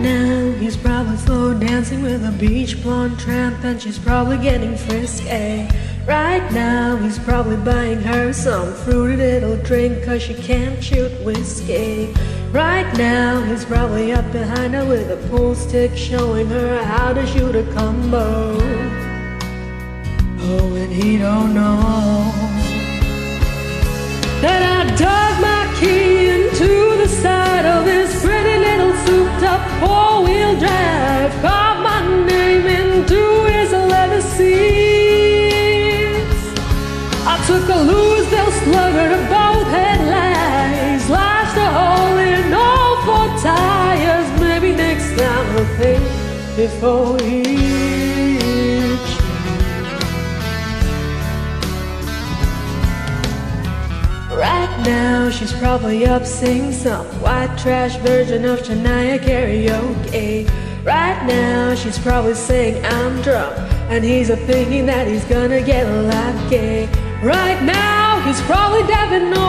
Now, he's probably slow dancing with a beach blonde tramp, and she's probably getting frisky. Right now, he's probably buying her some fruity little drink, cause she can't shoot whiskey. Right now, he's probably up behind her with a pool stick, showing her how to shoot a combo. Oh, and he don't know that I before each. Right now, she's probably up singing some white trash version of Shania karaoke. Right now, she's probably saying I'm drunk, and he's a thinking that he's gonna get lucky. Right now, he's probably dabbing all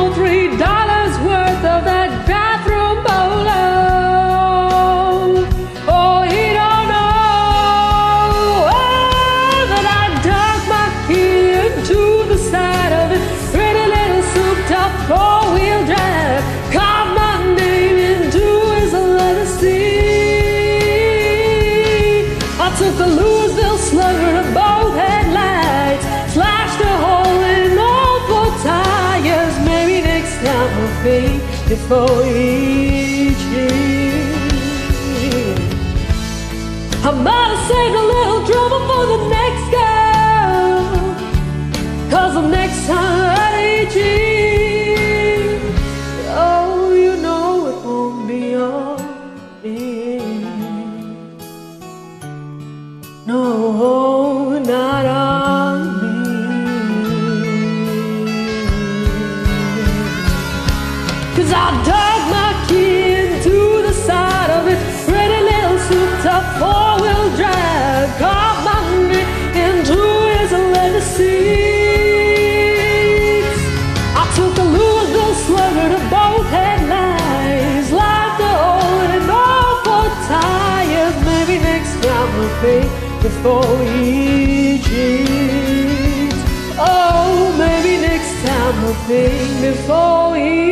four-wheel drive. Carved my name into his seat. I took a Louisville slugger to both headlights, slashed a hole in all four tires. Maybe next time we'll think before each hit. I might have saved a little trouble for the next girl. Cause the next time Cause I dug my key into the side of it. Pretty little souped up four wheel drive. Got my knee into his leather seats. I took a Louisville slugger to both headlights. Like the hole in all four tires. Maybe next time we'll think before each hit. Oh, maybe next time we'll think before each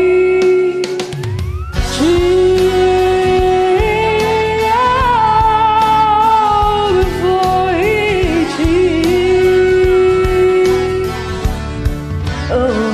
Oh.